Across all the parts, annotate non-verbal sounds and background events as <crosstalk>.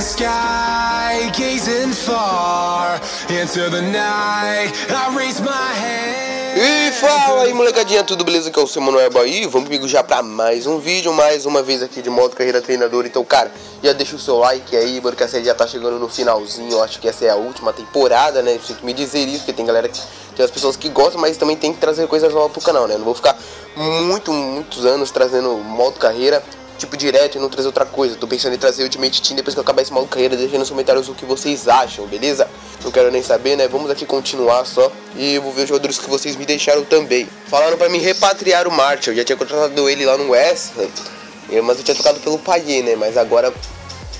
the sky, gazing far into the night. I raise my hand. E fala aí molecadinha, tudo beleza? Que é o seu Manuel Bahia Vamos comigo já pra mais um vídeo, mais uma vez aqui de modo carreira treinador Então cara, já deixa o seu like aí, porque a série já tá chegando no finalzinho Eu acho que essa é a última temporada, né? Sinto me dizer isso, porque tem galera que... Tem as pessoas que gostam, mas também tem que trazer coisas novas pro canal, né? Não vou ficar muito, muitos anos trazendo modo carreira tipo direto e não trazer outra coisa. Tô pensando em trazer Ultimate Team depois que eu acabar esse carreira. Deixa nos comentários o que vocês acham, beleza? Não quero nem saber, né? Vamos aqui continuar só. E eu vou ver os jogadores que vocês me deixaram também. Falaram pra mim repatriar o Martial. Eu já tinha contratado ele lá no West Mas eu tinha trocado pelo Payet, né? Mas agora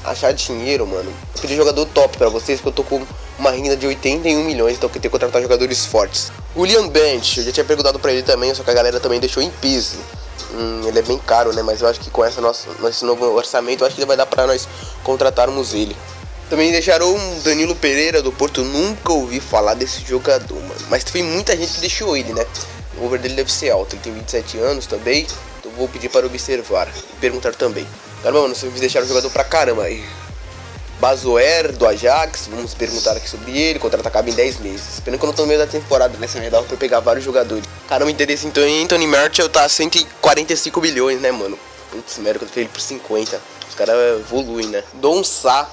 achar dinheiro, mano. Eu pedi jogador top pra vocês, que eu tô com uma renda de 81 milhões, então eu tenho que contratar jogadores fortes. O Liam Bench, eu já tinha perguntado pra ele também, só que a galera também deixou em piso. Hum, ele é bem caro, né? Mas eu acho que com essa nossa, esse novo orçamento, eu acho que vai dar pra nós contratarmos ele. Também deixaram um Danilo Pereira do Porto. Nunca ouvi falar desse jogador, mano. Mas tem muita gente que deixou ele, né? O over dele deve ser alto. Ele tem 27 anos também. Então vou pedir para observar e perguntar também. Caramba, mano, vocês deixaram o jogador pra caramba aí. Bazoer do Ajax, vamos perguntar aqui sobre ele. O contrato acaba em 10 meses. Pena que eu não tô no meio da temporada, né? Senão dava pra pegar vários jogadores. Caramba, interesse então em Anthony Martial tá 145 bilhões, né, mano? Putz, merda, eu ele por 50. Os caras evoluem, né? Dom Sá,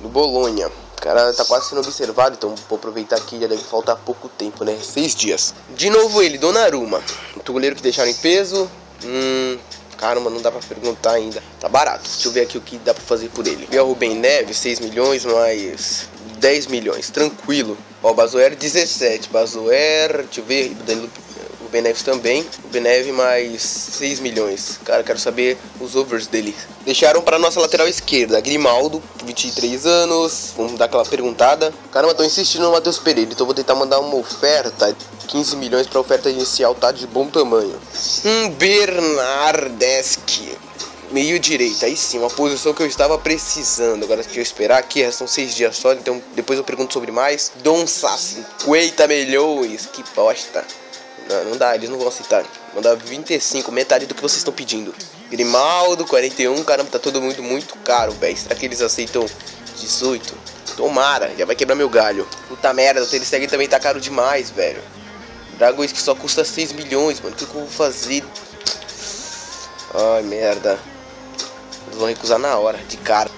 do Bolonha. O cara tá quase sendo observado, então vou aproveitar aqui, já deve faltar pouco tempo, né? Seis dias. De novo ele, Donnarumma. O goleiro que deixaram em peso. Hum, Caramba, não dá pra perguntar ainda. Tá barato. Deixa eu ver aqui o que dá pra fazer por ele. O Rubem Neves, 6 milhões mais 10 milhões. Tranquilo. Ó, Bazoer 17. Bazoer, deixa eu ver. Danilo Beneves também. O Beneve mais 6 milhões. Cara, quero saber os overs dele. Deixaram para nossa lateral esquerda, Grimaldo, 23 anos. Vamos dar aquela perguntada. Caramba, tô insistindo no Matheus Pereira, então vou tentar mandar uma oferta. 15 milhões para oferta inicial, tá de bom tamanho. Um Bernardeschi meio direita, aí sim, uma posição que eu estava precisando. Agora deixa eu esperar aqui, são seis dias só, então depois eu pergunto sobre mais. Donça, 50 milhões, que bosta. Não, não dá, eles não vão aceitar. Mandar 25, metade do que vocês estão pedindo. Grimaldo, 41, caramba, tá todo mundo muito caro, velho. Será que eles aceitam 18? Tomara, já vai quebrar meu galho. Puta merda, o Stegen também tá caro demais, velho. Dragões que só custa 6 milhões, mano. O que, que eu vou fazer? Ai, merda. Eles vão recusar na hora, de cara.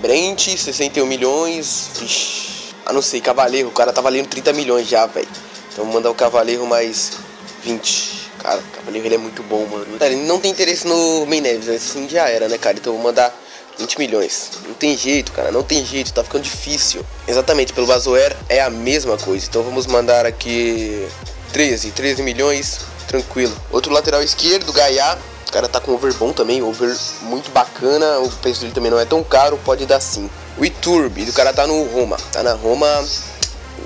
Brent, 61 milhões. Vixe. Ah, não sei, Cavaleiro. O cara tá valendo 30 milhões já, velho. Então vou mandar o Cavaleiro mais 20. Cara, o Cavaleiro ele é muito bom, mano. Cara, ele não tem interesse no Main assim já era, né, cara? Então vou mandar 20 milhões. Não tem jeito, cara, não tem jeito, tá ficando difícil. Exatamente, pelo Bazoer é a mesma coisa. Então vamos mandar aqui 13, 13 milhões, tranquilo. Outro lateral esquerdo, Gaia. O cara tá com over bom também, over muito bacana. O preço dele também não é tão caro, pode dar sim. O Iturbe, o cara tá no Roma. Tá na Roma,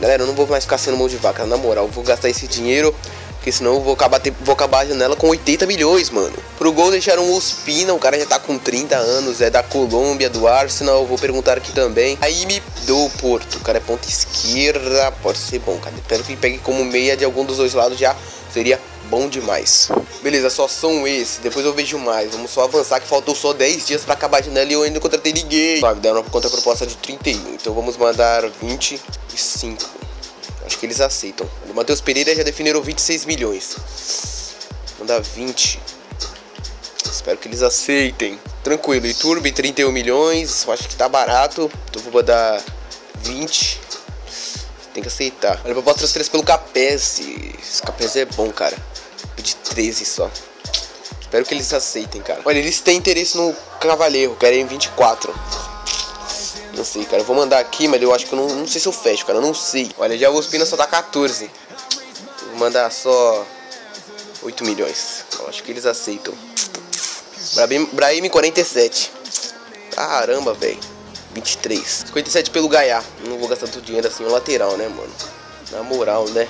Galera, eu não vou mais ficar sendo mão de vaca, na moral. Vou gastar esse dinheiro, porque senão eu vou acabar, ter, vou acabar a janela com 80 milhões, mano. Pro gol deixaram o Ospina, o cara já tá com 30 anos, é da Colômbia, do Arsenal. Vou perguntar aqui também. Aí me do Porto, o cara é ponta esquerda, pode ser bom, cara. Espero que pegue como meia de algum dos dois lados já seria bom demais. Beleza, só são esses, depois eu vejo mais. Vamos só avançar que faltou só 10 dias para acabar a janela e eu ainda não contratei ninguém. Sabe, deram uma contraproposta de 31, então vamos mandar 25. Acho que eles aceitam. O Matheus Pereira já definiram 26 milhões. Mandar 20. Espero que eles aceitem. Tranquilo, Iturbe 31 milhões. Eu acho que tá barato. Então vou mandar 20. Tem que aceitar. Olha, eu vou transferência pelo Capes. Esse Capes é bom, cara. Pedi 13 só. Espero que eles aceitem, cara. Olha, eles têm interesse no Cavaleiro, querem 24. Não sei, cara. Eu vou mandar aqui, mas eu acho que eu não, não sei se eu fecho, cara. Eu não sei. Olha, já o Ospina só dá 14. Vou mandar só 8 milhões. Eu acho que eles aceitam. Brahim, Brahim 47. Caramba, velho. 23. 57 pelo Gaiá. Não vou gastar todo dinheiro assim no lateral, né, mano? Na moral, né?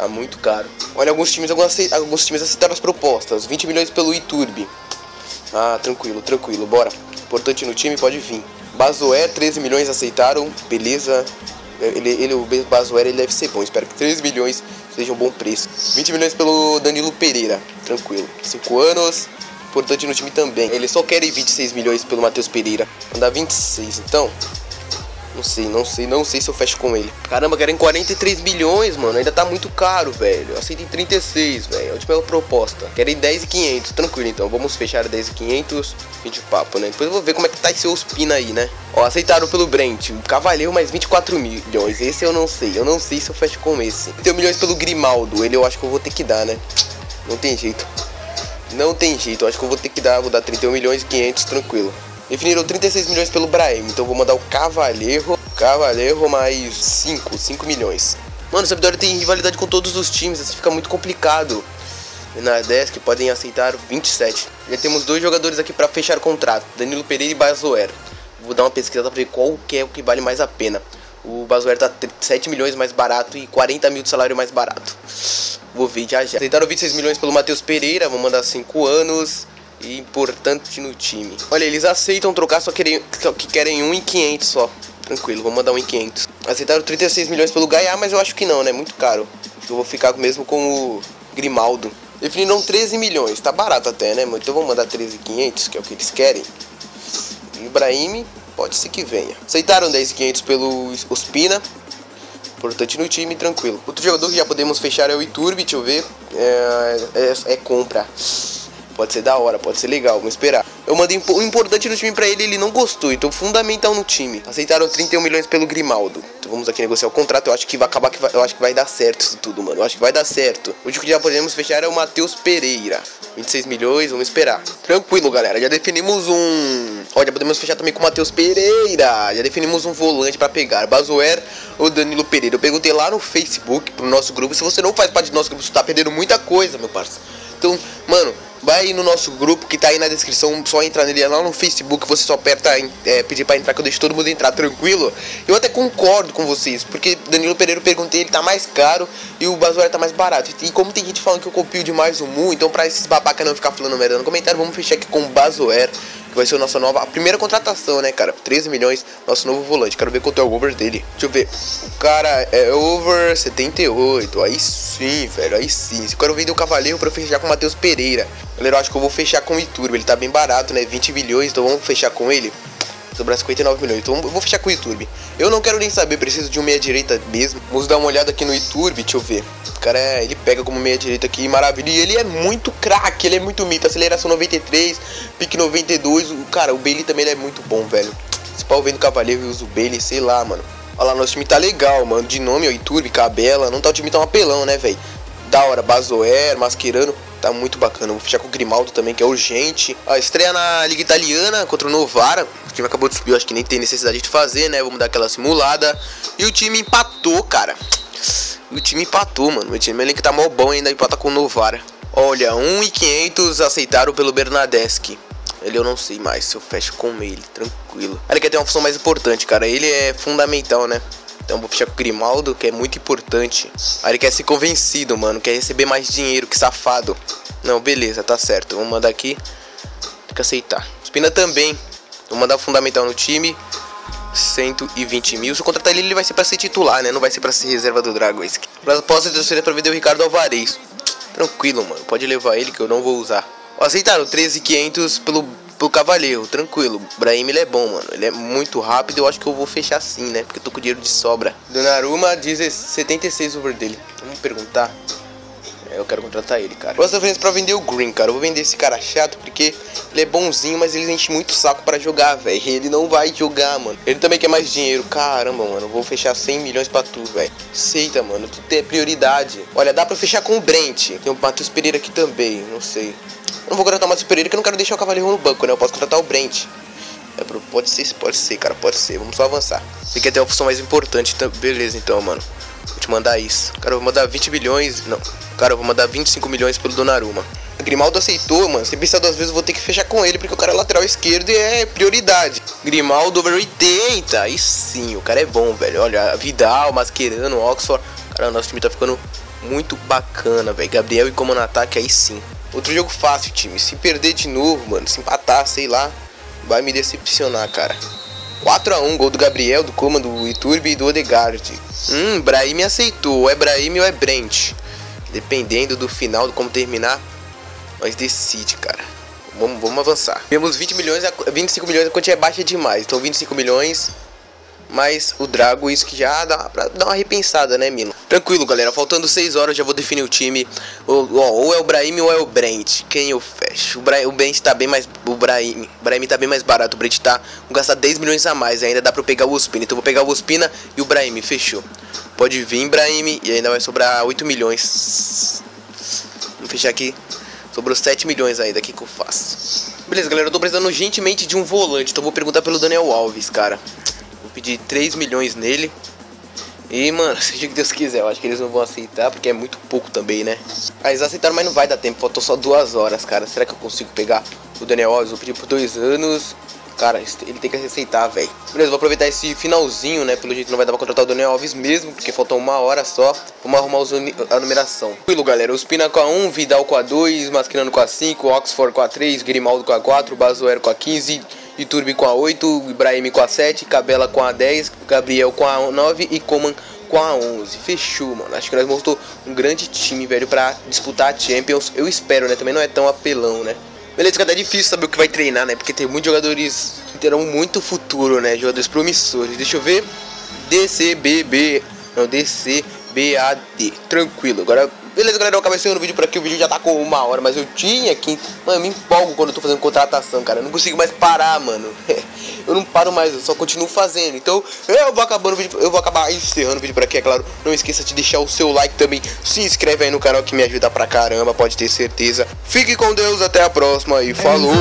Tá muito caro. Olha, alguns times, alguns, alguns times aceitaram as propostas. 20 milhões pelo Iturbe. Ah, tranquilo, tranquilo, bora. Importante no time, pode vir. Bazoé, 13 milhões aceitaram. Beleza. Ele, ele, o Bazoé ele deve ser bom. Espero que 13 milhões seja um bom preço. 20 milhões pelo Danilo Pereira. Tranquilo. 5 anos. importante no time também. Eles só querem 26 milhões pelo Matheus Pereira. Mandar 26, então. Não sei, não sei, não sei se eu fecho com ele. Caramba, querem 43 milhões, mano. Ainda tá muito caro, velho. Eu aceito em 36, velho. A última proposta. Querem 10 e 500. Tranquilo, então. Vamos fechar 10 e 500. Fim de papo, né? Depois eu vou ver como é que tá esse Ospina aí, né? Ó, aceitaram pelo Brent. O Cavaleiro mais 24 milhões. Esse eu não sei. Eu não sei se eu fecho com esse. 31 milhões pelo Grimaldo. Ele eu acho que eu vou ter que dar, né? Não tem jeito. Não tem jeito. Eu acho que eu vou ter que dar. Vou dar 31 milhões e 500, tranquilo. Definiram 36 milhões pelo Brahim, então vou mandar o Cavaleiro. Cavaleiro mais 5, 5 milhões. Mano, o Sampdoria tem rivalidade com todos os times, isso fica muito complicado. Na Desk podem aceitar 27. Já temos dois jogadores aqui para fechar o contrato, Danilo Pereira e Bazoer. Vou dar uma pesquisa para ver qual que é o que vale mais a pena. O Bazoer tá 7 milhões mais barato e 40 mil de salário mais barato. Vou ver já já. Aceitaram 26 milhões pelo Matheus Pereira, vou mandar 5 anos e importante no time. Olha, eles aceitam trocar, só querem, que querem 1 em 500 só. Tranquilo, vou mandar 1 em 500. Aceitaram 36 milhões pelo Gaia, mas eu acho que não, né? Muito caro. Eu vou ficar mesmo com o Grimaldo. Definiram 13 milhões, tá barato até, né? Então vou mandar 13,500, que é o que eles querem. Ibrahim, pode ser que venha. Aceitaram 10,500 pelo Ospina. Importante no time, tranquilo. Outro jogador que já podemos fechar é o Iturbi, deixa eu ver. É, é, é compra. Pode ser da hora, pode ser legal, vamos esperar. Eu mandei o importante no time pra ele, ele não gostou, então fundamental no time. Aceitaram 31 milhões pelo Grimaldo. Então vamos aqui negociar o contrato, eu acho que vai acabar que vai, eu acho que vai dar certo isso tudo, mano. Eu acho que vai dar certo. O único que já podemos fechar é o Matheus Pereira. 26 milhões, vamos esperar. Tranquilo, galera. Já definimos um. Já podemos fechar também com o Matheus Pereira. Já definimos um volante para pegar. Bazoer ou Danilo Pereira. Eu perguntei lá no Facebook pro nosso grupo. Se você não faz parte do nosso grupo, você tá perdendo muita coisa, meu parceiro. Então, mano, Vai no nosso grupo que tá aí na descrição, só entrar nele lá no Facebook, você só aperta é, pedir para entrar que eu deixo todo mundo entrar tranquilo. Eu até concordo com vocês, porque Danilo Pereira eu perguntei, ele tá mais caro e o Bazuar tá mais barato. E como tem gente falando que eu copio demais o Mu, então pra esses babaca não ficar falando merda no comentário, vamos fechar aqui com o Bazoer que vai ser a nossa nova, a primeira contratação, né, cara? 13 milhões, nosso novo volante. Quero ver quanto é o over dele. Deixa eu ver. O cara é over 78. Aí sim, velho, aí sim. Se eu quero vender o Cavaleiro pra fechar com o Matheus Pereira. Galera, eu acho que eu vou fechar com o Iturbe. Ele tá bem barato, né? 20 milhões, então vamos fechar com ele sobrar 59 milhões. Então eu vou fechar com o YouTube. Eu não quero nem saber, preciso de um meia direita mesmo. Vamos dar uma olhada aqui no YouTube, deixa eu ver. O cara é, ele pega como meia direita aqui, maravilha. E ele é muito craque, ele é muito mito. Aceleração 93, pique 92. O cara, o Bailey também é muito bom, velho. Se pau vendo Cavaleiro e usa o Bailey, sei lá, mano. Olha lá, nosso time tá legal, mano. De nome, ó, Iturbe, Cabela. Não tá o time tão apelão, né, velho? Da hora, Bazoer, Mascherano. Tá muito bacana. Vou fechar com o Grimaldo também, que é urgente. A estreia na Liga Italiana contra o Novara. O time acabou de subir, acho que nem tem necessidade de fazer, né? Vamos dar aquela simulada. E o time empatou, cara. O time empatou, mano. O time elenco tá mal bom ainda empata com o Novara. Olha, 1,500 aceitaram pelo Bernadeschi. Ele eu não sei mais se eu fecho com ele, tranquilo. Ele quer ter uma função mais importante, cara. Ele é fundamental, né? Então vou fechar com o Grimaldo, que é muito importante. Aí ele quer ser convencido, mano. Quer receber mais dinheiro, que safado. Não, beleza, tá certo. Vamos mandar aqui. Tem que aceitar. Espina também. Vou mandar o fundamental no time. 120 mil. Se eu contratar ele, ele vai ser pra ser titular, né? Não vai ser pra ser reserva do Dragoisk. Posso transferir pra vender o Ricardo Alvarez. Tranquilo, mano. Pode levar ele que eu não vou usar. Aceitaram 13,500 pelo pro Cavaleiro, tranquilo. Brahim ele é bom, mano. Ele é muito rápido. Eu acho que eu vou fechar assim, né? Porque eu tô com dinheiro de sobra. Donnarumma diz 76 over dele. Vamos perguntar. É, eu quero contratar ele, cara. Próxima vez pra vender o Green, cara. Eu vou vender esse cara chato porque ele é bonzinho, mas ele enche muito saco para jogar, velho. Ele não vai jogar, mano. Ele também quer mais dinheiro. Caramba, mano. Eu vou fechar 100 milhões pra tu, velho. Aceita, mano. Tu tem prioridade. Olha, dá pra fechar com o Brent. Tem o Matheus Pereira aqui também. Não sei. Não vou contratar o Matheus Pereira que eu não quero deixar o Cavaleiro no banco, né? Eu posso contratar o Brent. É, pode ser, pode ser, cara, pode ser. Vamos só avançar. Tem que ter a opção mais importante. Então, beleza, então, mano. Vou te mandar isso. Cara, eu vou mandar 20 bilhões. Não. Cara, eu vou mandar 25 milhões pelo Donnarumma. O Grimaldo aceitou, mano. Se pensar duas vezes, eu vou ter que fechar com ele, porque o cara é lateral esquerdo e é prioridade. Grimaldo over 80. Aí sim, o cara é bom, velho. Olha, Vidal, Mascherano, Oxford. Cara, nosso time tá ficando muito bacana, velho. Gabriel e como no ataque, aí sim. Outro jogo fácil, time. Se perder de novo, mano, se empatar, sei lá, vai me decepcionar, cara. 4x1, gol do Gabriel, do Coma, do Iturbe e do Odegaard. Hum, Brahim aceitou. é Brahim ou é Brent? Dependendo do final, de como terminar, nós decide, cara. vamos, vamos avançar. Temos 20 milhões, 25 milhões, a quantia é baixa demais. Então 25 milhões mas o Drago, isso que já dá pra dar uma repensada, né, Milo? Tranquilo, galera. Faltando 6 horas, já vou definir o time. Ou, ou é o Brahim ou é o Brent. Quem eu fecho? O, Bra o Brent tá bem mais. O Brahim. O Brahim tá bem mais barato. O Brent tá. Vou gastar 10 milhões a mais. Ainda dá pra eu pegar o Ospina. Então vou pegar o Ospina e o Brahim. Fechou. Pode vir, Brahim. E ainda vai sobrar 8 milhões. Vamos fechar aqui. Sobrou 7 milhões ainda. O que, que eu faço? Beleza, galera. Eu tô precisando urgentemente de um volante. Então vou perguntar pelo Daniel Alves, cara. Vou pedir 3 milhões nele. E, mano, seja o que Deus quiser, eu acho que eles não vão aceitar, porque é muito pouco também, né? Ah, eles aceitaram, mas não vai dar tempo, faltou só duas horas, cara. Será que eu consigo pegar o Daniel Alves? Vou pedir por dois anos. Cara, ele tem que aceitar, velho. Beleza, vou aproveitar esse finalzinho, né? Pelo jeito não vai dar pra contratar o Daniel Alves mesmo, porque faltou uma hora só. Vamos arrumar a numeração. Tranquilo, galera. Os Pina com a 1, Vidal com a 2, Mascherano com a 5, Oxford com a 3, Grimaldo com a 4, Bazoero com a 15, Iturbi com a 8, Ibrahim com a 7, Cabela com a 10, Gabriel com a 9 e Coman com a 11. Fechou, mano. Acho que nós montou um grande time, velho, pra disputar a Champions. Eu espero, né? Também não é tão apelão, né? Beleza, que é difícil saber o que vai treinar, né? Porque tem muitos jogadores que terão muito futuro, né? Jogadores promissores. Deixa eu ver. DCBB. Não, DCBAD. Tranquilo. Agora Beleza, galera, eu acabei saindo o vídeo por aqui. O vídeo já tá com uma hora, mas eu tinha que. Mano, eu me empolgo quando eu tô fazendo contratação, cara. Eu não consigo mais parar, mano. <laughs> eu não paro mais, eu só continuo fazendo. Então, eu vou acabando o vídeo. Eu vou acabar encerrando o vídeo por aqui, é claro. Não esqueça de deixar o seu like também. Se inscreve aí no canal que me ajuda pra caramba, pode ter certeza. Fique com Deus, até a próxima e falou!